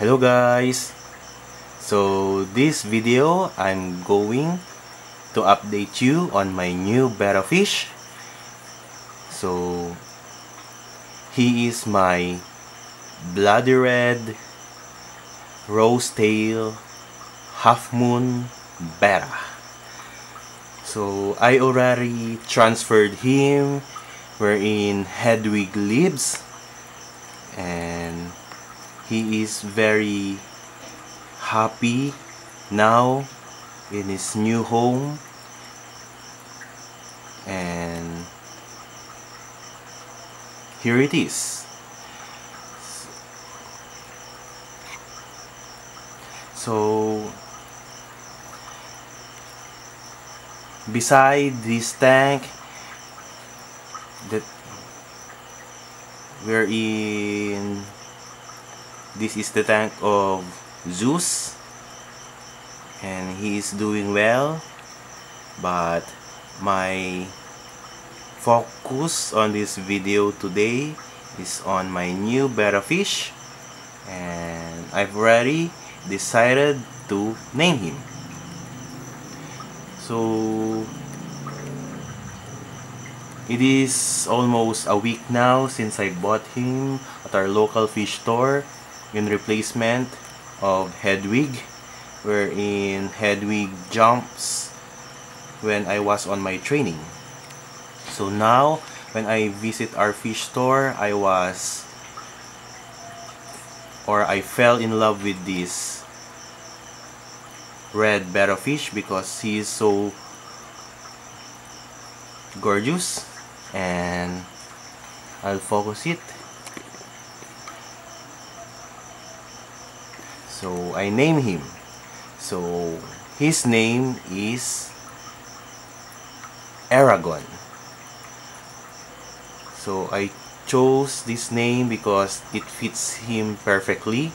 Hello guys! So this video I'm going to update you on my new betta fish. So he is my bloody red rose tail half moon betta. So I already transferred him wherein Hedwig lives and he is very happy now in his new home. And here it is. So beside this tank that we're in this is the tank of Zeus. And he is doing well. But my focus on this video today is on my new betta fish and I've already decided to name him. So it is almost a week now since I bought him at our local fish store in replacement of Hedwig wherein Hedwig jumps when I was on my training. So now when I visit our fish store I was or I fell in love with this red betta fish because he is so gorgeous and I'll focus it so I name him. So his name is Eragon so I chose this name because it fits him perfectly.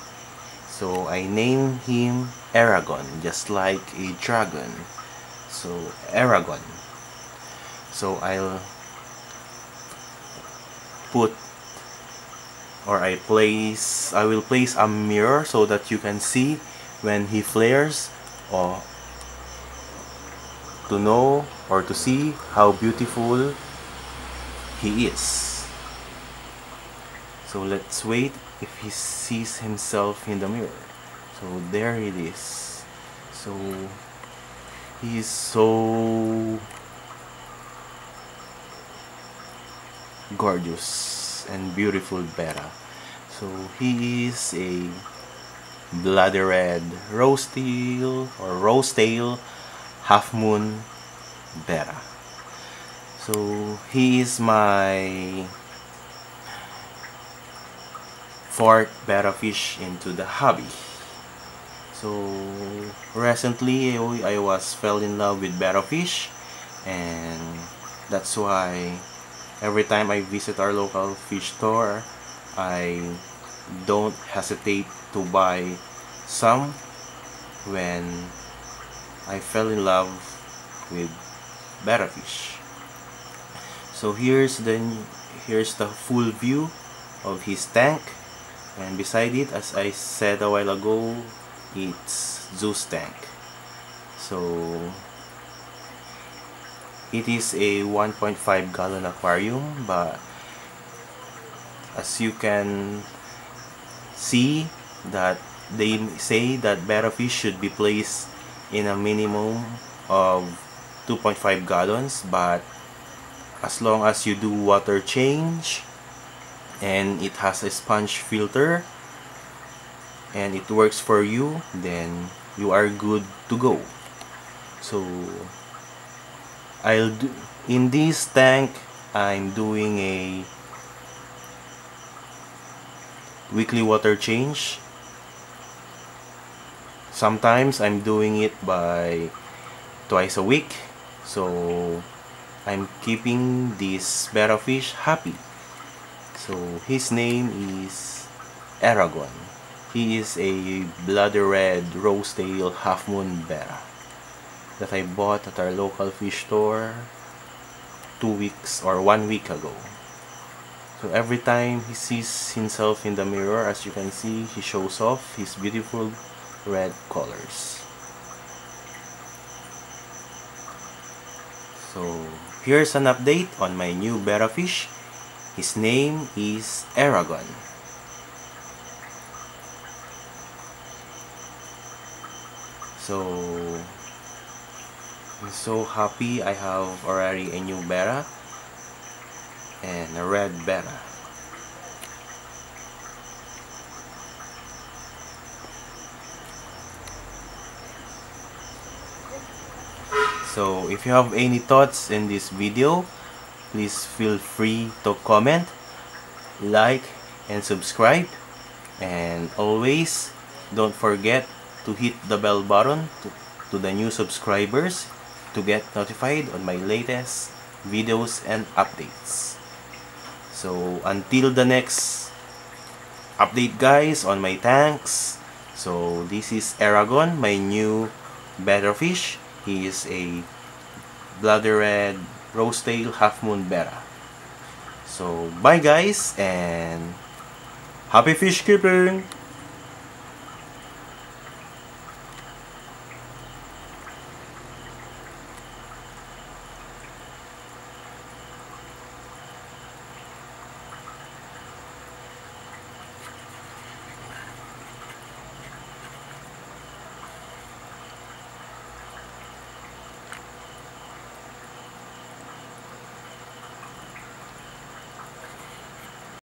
So I name him Eragon just like a dragon. So Eragon so I'll put or I place I will place a mirror so that you can see when he flares or to know or to see how beautiful he is. So let's wait if he sees himself in the mirror. So there it is. So he is so gorgeous and beautiful betta so he is a bloody red rose tail or rose tail half moon betta so he is my fourth betta fish into the hobby. So recently I was fell in love with betta fish and that's why every time I visit our local fish store I don't hesitate to buy some when I fell in love with betta fish. So here's the here's the full view of his tank. And beside it as I said a while ago it's Zeus tank. So it is a 1.5 gallon aquarium but as you can see that they say that betta fish should be placed in a minimum of 2.5 gallons but as long as you do water change and it has a sponge filter and it works for you then you are good to go. So I'll do in this tank I'm doing a weekly water change. Sometimes I'm doing it by twice a week so I'm keeping this betta fish happy. So his name is Eragon he is a bloody red rose tail half moon betta that I bought at our local fish store two weeks or one week ago. So every time he sees himself in the mirror, as you can see, he shows off his beautiful red colors. So here's an update on my new betta fish. His name is Eragon. So I'm so happy I have already a new betta and a red betta. So if you have any thoughts in this video, please feel free to comment, like, and subscribe. And always don't forget to hit the bell button to, to the new subscribers to get notified on my latest videos and updates. So until the next update guys on my tanks. So this is Eragon, my new betta fish. He is a bloody red rose tail half moon betta. So bye guys and happy fish keeping!